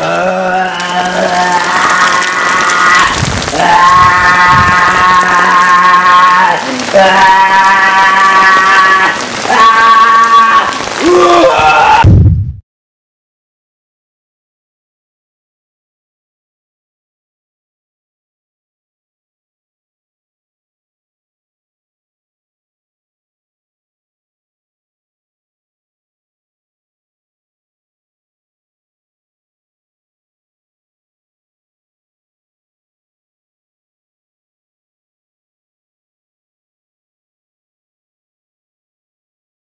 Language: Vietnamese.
Ah!